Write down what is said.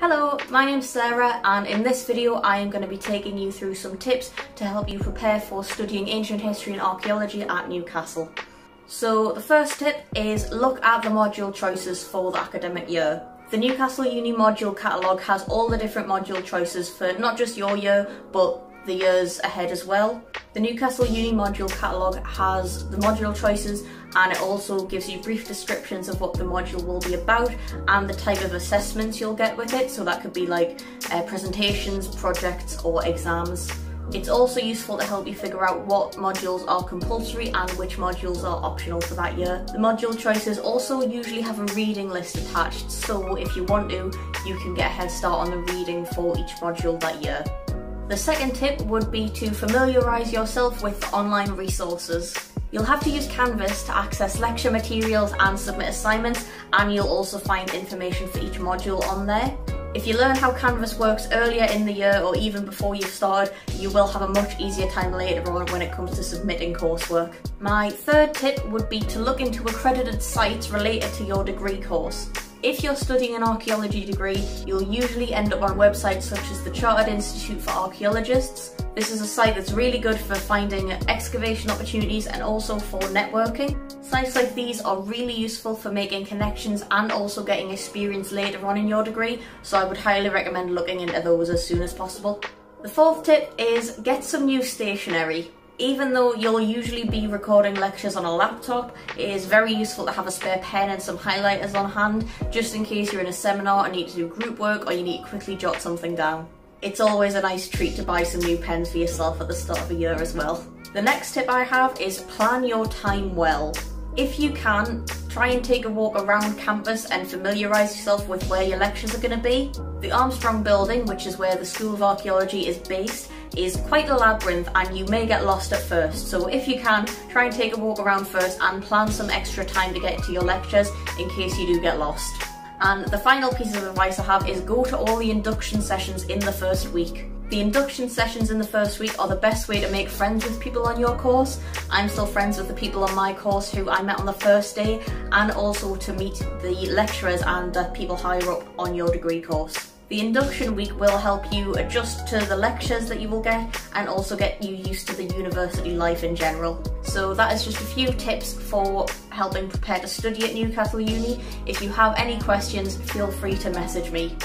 Hello, my name's Sarah and in this video I am going to be taking you through some tips to help you prepare for studying ancient history and archaeology at Newcastle. So the first tip is look at the module choices for the academic year. The Newcastle Uni module catalogue has all the different module choices for not just your year but the years ahead as well. The Newcastle Uni module catalogue has the module choices and it also gives you brief descriptions of what the module will be about and the type of assessments you'll get with it. So that could be like uh, presentations, projects or exams. It's also useful to help you figure out what modules are compulsory and which modules are optional for that year. The module choices also usually have a reading list attached, so if you want to, you can get a head start on the reading for each module that year. The second tip would be to familiarise yourself with online resources. You'll have to use Canvas to access lecture materials and submit assignments and you'll also find information for each module on there. If you learn how Canvas works earlier in the year or even before you've started, you will have a much easier time later on when it comes to submitting coursework. My third tip would be to look into accredited sites related to your degree course. If you're studying an archaeology degree, you'll usually end up on websites such as the Chartered Institute for Archaeologists. This is a site that's really good for finding excavation opportunities and also for networking. Sites like these are really useful for making connections and also getting experience later on in your degree, so I would highly recommend looking into those as soon as possible. The fourth tip is get some new stationery. Even though you'll usually be recording lectures on a laptop, it is very useful to have a spare pen and some highlighters on hand, just in case you're in a seminar and need to do group work or you need to quickly jot something down. It's always a nice treat to buy some new pens for yourself at the start of a year as well. The next tip I have is plan your time well. If you can, try and take a walk around campus and familiarise yourself with where your lectures are going to be. The Armstrong building, which is where the School of Archaeology is based, is quite a labyrinth and you may get lost at first. So if you can, try and take a walk around first and plan some extra time to get to your lectures in case you do get lost. And the final piece of advice I have is go to all the induction sessions in the first week. The induction sessions in the first week are the best way to make friends with people on your course. I'm still friends with the people on my course who I met on the first day and also to meet the lecturers and the people higher up on your degree course. The induction week will help you adjust to the lectures that you will get and also get you used to the university life in general. So that is just a few tips for helping prepare to study at Newcastle Uni. If you have any questions, feel free to message me.